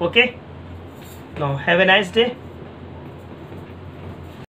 okay? Now have a nice day.